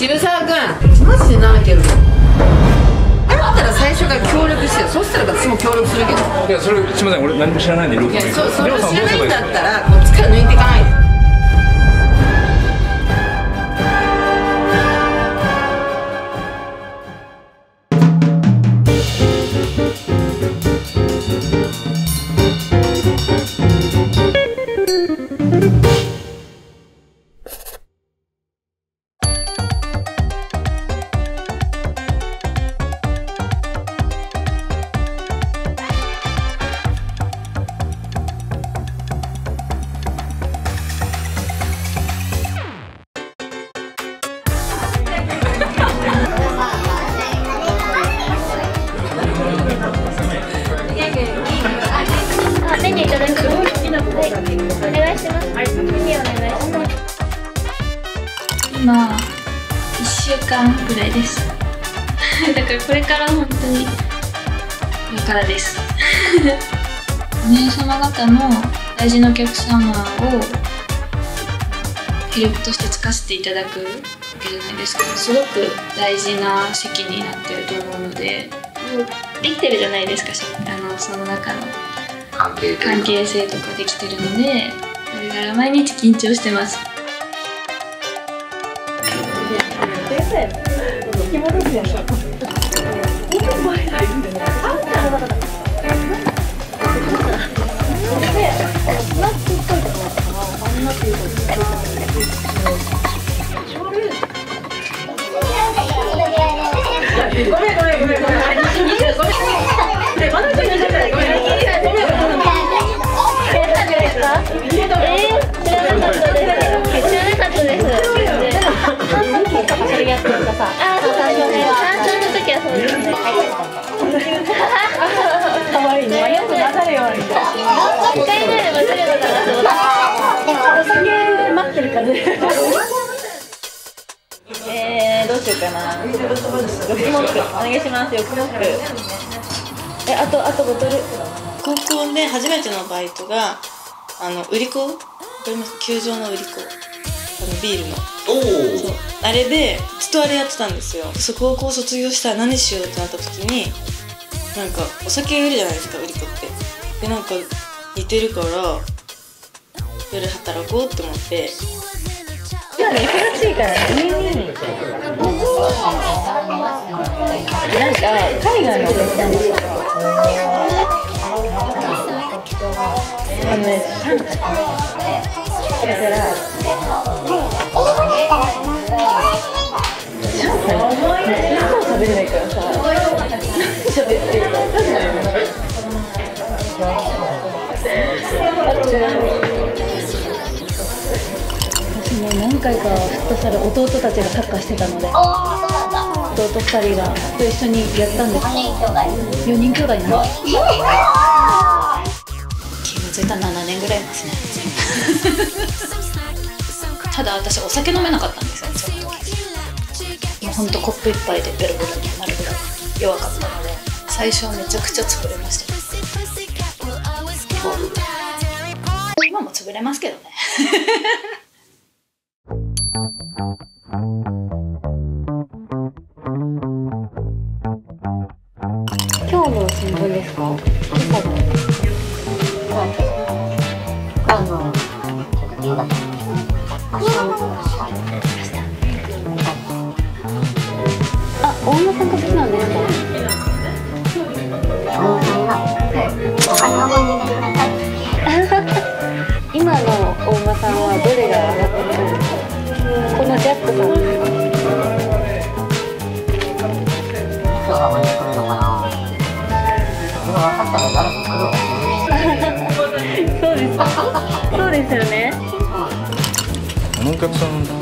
渋沢君マジでなめてるだったら最初から協力してよ。そしたら私も協力するけど。いやそれすみません。俺何も知らないんでルーいやルそそれを知らないんいだったらこっちから抜いていかないと間ぐらいです。だからこれから本当に、これからです。お姉様方の大事なお客様をフィルムとしてつかせていただくわけじゃないですか。すごく大事な席になってると思うので、もうできてるじゃないですか、あのその中の。関係性とかできてるのでだから毎日緊張してますえー、知らなかったです知らなかったです全然ありがとうさ山頂の時はそうですね可愛いねよく混ざるように一回ぐらいで混ざるのかなと思ってお酒待ってるからねえー、どうしようかなお願いしますヨックモックえ、あと、あとボトル。高校で初めてのバイトがあの売り子？わかります球場の売り子。あのビールの。おそう。あれでずっとあれやってたんですよ。そう高校卒業したら何しようってなった時になんかお酒売るじゃないですか売り子って。でなんか似てるから夜働こうって思って。今ね、忙しいからね。なんか、海外のお客さんですあのね、シャンだから、私も何回かフットサル弟たちがサッカーしてたので弟2人がと一緒にやったんです。4人兄弟。なんです気がついたら7年ぐらいいますね。ただ私お酒飲めなかったんですよ。その時もうほんとコップ一杯でベロベロになるぐらい弱かったので最初はめちゃくちゃ潰れました潰れますけどね。今日の新聞ですか？今朝のあの夕方あ、大野さんが好きなのジャックさん今日は何来るのかなそれ分か？ったら誰か来るわそうですそうですよね。あのお客さんなん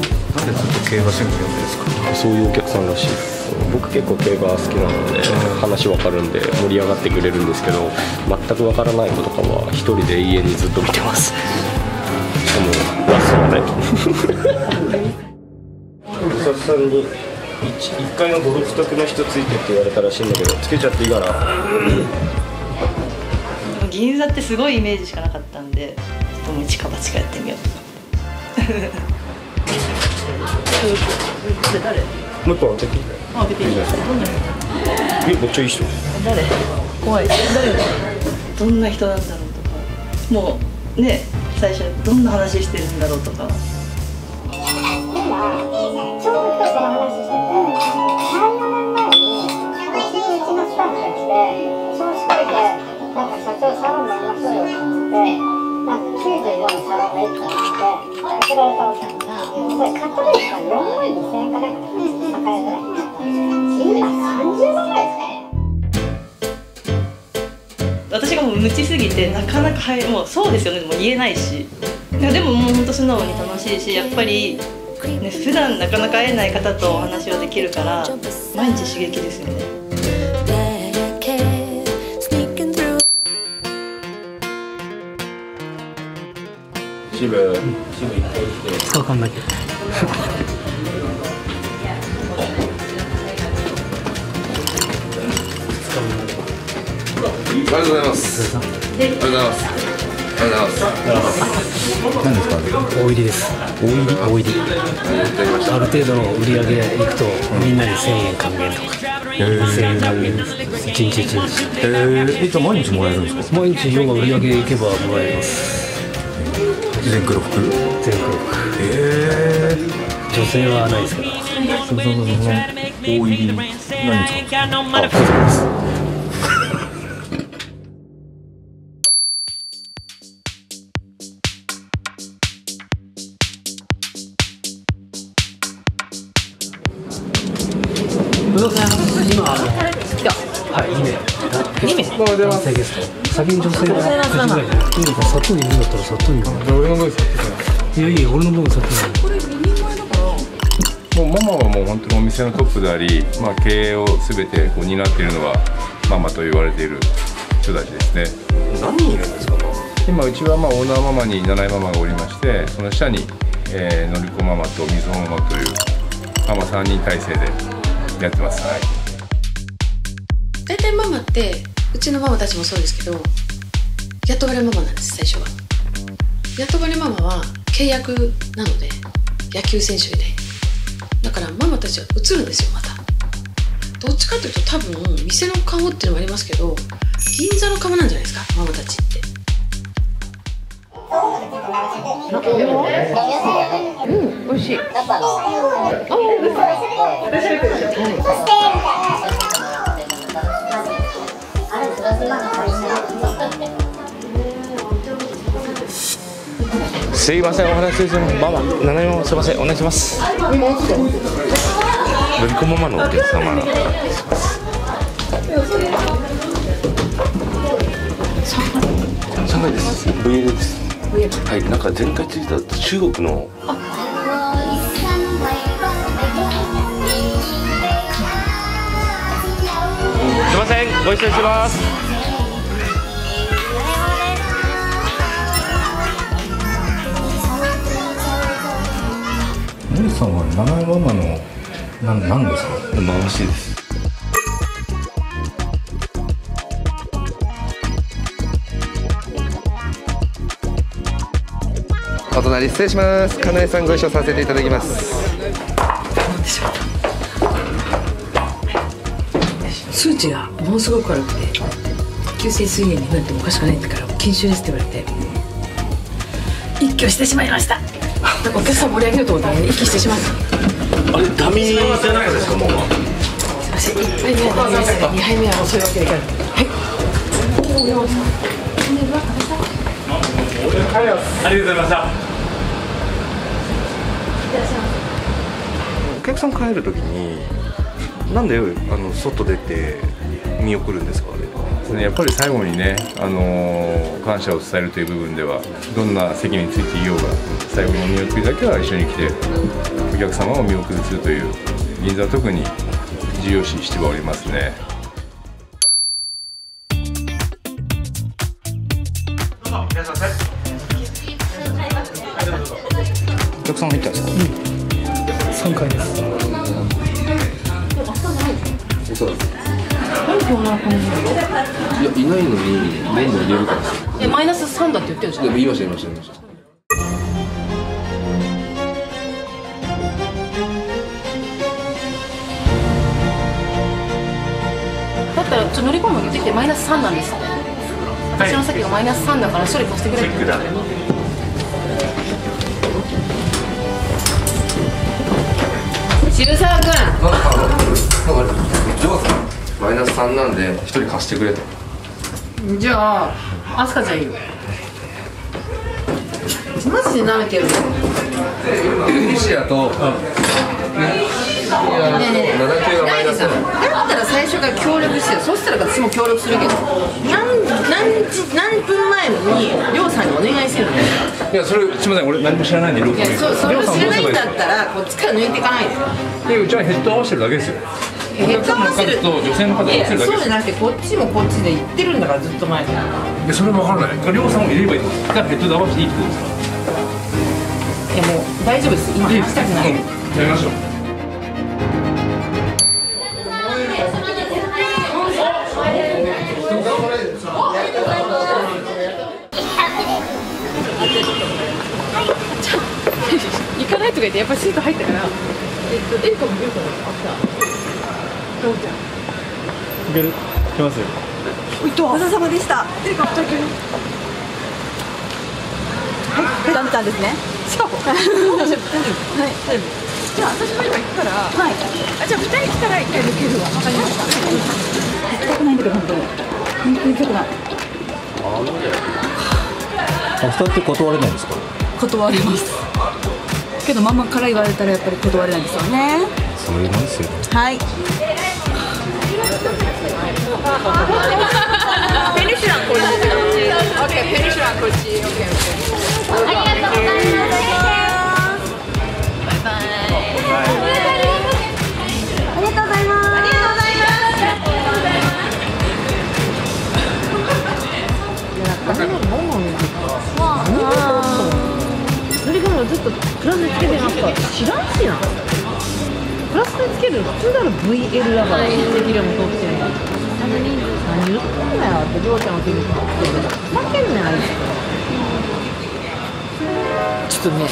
でずっと競馬新聞読んでですか？そういうお客さんらしいです僕結構競馬好きなので話わかるんで盛り上がってくれるんですけど全くわからない子とかは一人で永遠にずっと見てます。しかもラストはね。スタッフさんに 1, 階のゴルフ宅の人ついてって言われたらしいんだけどつけちゃっていいかな？銀座ってすごいイメージしかなかったんでちょっともう一か八かやってみよう。それ誰？もう一本開けていいあ開けていいえめっちゃいい人。誰？怖い。誰？どんな人なんだろうとか。もうね最初どんな話してるんだろうとかかなか入もうそうですよねもう言えないし。いやでももう本当素直に楽しいしやっぱり、ね、普段なかなか会えない方とお話はできるから毎日刺激ですよね。渋渋一回来てわかんない。けどありがとうございます。何ですか？大入りです。大入り？大入り。ある程度の売り上げいくとみんなに1000円還元とか。1000円還元です1日1日。えー、えじゃあ毎日もらえるんですか？毎日要は売り上げいけばもらえます。全黒服全国え女性はないですけど。ー、そのそのその大入り何ですかあ家族です先に女性が9時ぐらいでいか砂糖にいるんだったら砂糖に俺の分さいやいや俺の分砂糖にもうママはもう本当にお店のトップであり、まあ、経営を全てこう担っているのはママと言われている人たちですね。何人いるんですか今うちはまあオーナーママに七重ママがおりましてその下に、えーのりこママとみずほママというママ3人体制でやってます、はい、大体ママってうちのママたちもそうですけど雇われママなんです最初は。雇われママは契約なので野球選手で。だからママたちは移るんですよまた。どっちかというと多分店の顔っていうのもありますけど銀座の顔なんじゃないですかママたちって。美味しいすいませんお話しするママ。七重もすいませんお願いします。のりこママのお客様。3回です。VL です。はいなんか前回ついた中国のすいませんご一緒します森さんは七重ママのなんなんですか？回しです。お隣失礼します。かなえさんご一緒させていただきます。数値がものすごく悪くて急性膵炎になってもおかしくないんだから緊急ですって言われて一挙してしまいましたお客さん盛り上げようと思ったらね一気してしまった。あれダミーじゃないですかママすいません1杯目はダメですが2杯目はも。うそういうわけにいかないはい。ありがとうございましたお客さん帰るときになんであの外出て見送るんですかあれ？ですねやっぱり最後にね、あのー感謝を伝えるという部分ではどんな席についていようが最後のお見送りだけは一緒に来てお客様をお見送りするという銀座は特に重要視してはおりますね。お客さん入ったんですか？3回です。そうですいやいないのにどんどん入れるからえマイナス三だって言ってるじゃん。でも言いました言いました言いました。だったらちょ乗り込むって言ってマイナス三なんですって。私の先がマイナス3だから処理貸してくれって。言ってる？ん、マイナス3なんで一人貸してくれと。じゃあアスカちゃんいいよ。マジで舐めてるの？西矢と、ねえねえ。7級がマイナスだったら最初から協力してよ。そしたら私も協力するけど。何何時何分前にりょうさんにお願いしてるの？いやそれすみません。俺何も知らないんでりょういやそそれを知らないんだいったらこっちから抜いていかないで。やうちはヘッド合わせてるだけですよヘッド合わせると女性の方合わせるだけそうじゃなくてこっちもこっちで言ってるんだからずっと前からでそれ分からないりょうさんを入れればいいとだからヘッドで合わせていいってことですかいやもう大丈夫です今話したくないやりましょう行かないとか言ってやっぱりシート入ったからえっとエリカもエリカもあったどうちゃんいける来ますよ。ごちそうさまでした。エリカ二人はいダンちゃんですね。そう。はいじゃあ私も今行くからはいあじゃあ二人来たら一回抜けるわ。わかりました。行きたくないんだけど本当。に本当に行きたくな。いあ二人って断れないんですか？断ります。けどママから言われたらやっぱり断れないですよねそういうもんですよはい。ペニシュランこっちオッケーペニシュランこっちオッケーオッケーありがとうございます。バイバイありがとうございます。ありがとうございます。それからずっとプラスでつけてます。か知らんしなスでつけるの？普通なら VL だから。適量も通ってる。の何言ってんだよってりょうちゃんを手に取ってる。ふざけんなよ。あいつちょっとね